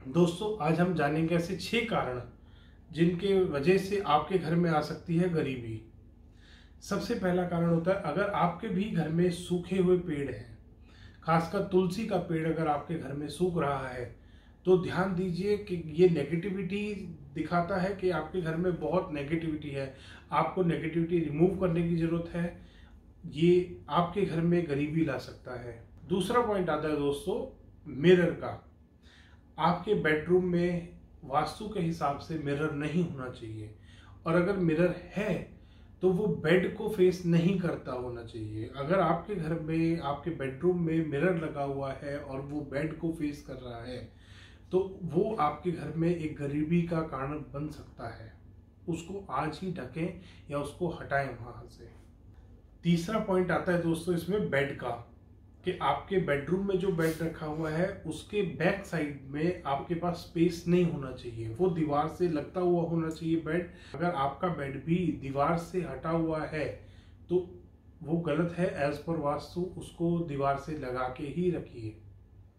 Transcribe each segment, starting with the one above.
दोस्तों, आज हम जानेंगे ऐसे छह कारण जिनके वजह से आपके घर में आ सकती है गरीबी। सबसे पहला कारण होता है, अगर आपके भी घर में सूखे हुए पेड़ हैं, खासकर तुलसी का पेड़ अगर आपके घर में सूख रहा है तो ध्यान दीजिए कि ये नेगेटिविटी दिखाता है कि आपके घर में बहुत नेगेटिविटी है। आपको नेगेटिविटी रिमूव करने की ज़रूरत है। ये आपके घर में गरीबी ला सकता है। दूसरा पॉइंट आता है दोस्तों मिरर का। आपके बेडरूम में वास्तु के हिसाब से मिरर नहीं होना चाहिए। और अगर मिरर है तो वो बेड को फेस नहीं करता होना चाहिए। अगर आपके घर में, आपके बेडरूम में मिरर लगा हुआ है और वो बेड को फेस कर रहा है तो वो आपके घर में एक गरीबी का कारण बन सकता है। उसको आज ही ढकें या उसको हटाएँ वहाँ से। तीसरा पॉइंट आता है दोस्तों इसमें बेड का। कि आपके बेडरूम में जो बेड रखा हुआ है, उसके बैक साइड में आपके पास स्पेस नहीं होना चाहिए। वो दीवार से लगता हुआ होना चाहिए बेड अगर आपका बेड भी दीवार से हटा हुआ है तो वो गलत है एज पर वास्तु, उसको दीवार से लगा के ही रखिए।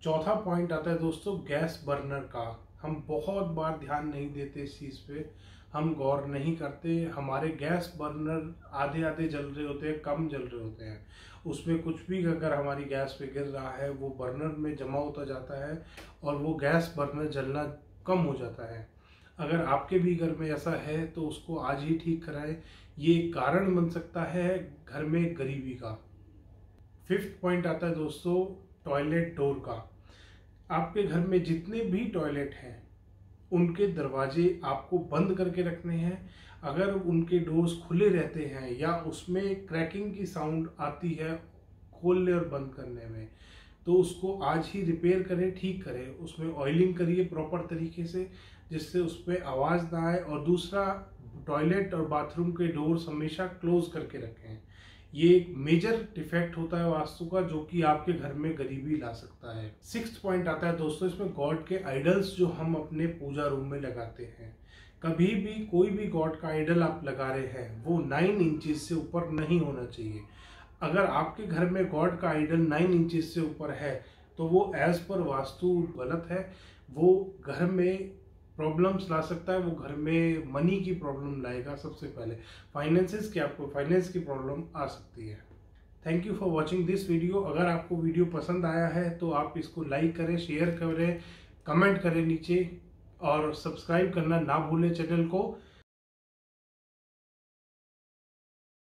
चौथा पॉइंट आता है दोस्तों, गैस बर्नर का। हम बहुत बार ध्यान नहीं देते इस चीज़ पे। हम गौर नहीं करते। हमारे गैस बर्नर आधे आधे जल रहे होते हैं, कम जल रहे होते हैं। उसमें कुछ भी अगर हमारी गैस पे गिर रहा है, वो बर्नर में जमा होता जाता है और वो गैस बर्नर जलना कम हो जाता है। अगर आपके भी घर में ऐसा है तो उसको आज ही ठीक कराएँ। ये कारण बन सकता है घर में गरीबी का। फिफ्थ पॉइंट आता है दोस्तों, टॉयलेट डोर का। आपके घर में जितने भी टॉयलेट हैं, उनके दरवाजे आपको बंद करके रखने हैं। अगर उनके डोर्स खुले रहते हैं या उसमें क्रैकिंग की साउंड आती है खोलने और बंद करने में तो उसको आज ही रिपेयर करें, ठीक करें। उसमें ऑयलिंग करिए प्रॉपर तरीके से, जिससे उस पर आवाज़ ना आए। और दूसरा टॉयलेट और बाथरूम के डोर्स हमेशा क्लोज करके रखें ये एक मेजर डिफेक्ट होता है वास्तु का, जो कि आपके घर में गरीबी ला सकता है। सिक्स पॉइंट आता है दोस्तों, इसमें गॉड के आइडल्स जो हम अपने पूजा रूम में लगाते हैं। कभी भी कोई भी गॉड का आइडल आप लगा रहे हैं, वो नाइन इंचेस से ऊपर नहीं होना चाहिए। अगर आपके घर में गॉड का आइडल नाइन इंचेस से ऊपर है तो वो एज पर वास्तु गलत है। वो घर में प्रॉब्लम्स ला सकता है, वो घर में मनी की प्रॉब्लम लाएगा सबसे पहले। फाइनेंसिस की आपको फाइनेंस की प्रॉब्लम आ सकती है। Thank you for watching this video अगर आपको वीडियो पसंद आया है तो आप इसको लाइक करें शेयर करें कमेंट करें नीचे, और सब्सक्राइब करना ना भूलें चैनल को।